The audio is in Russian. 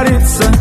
париться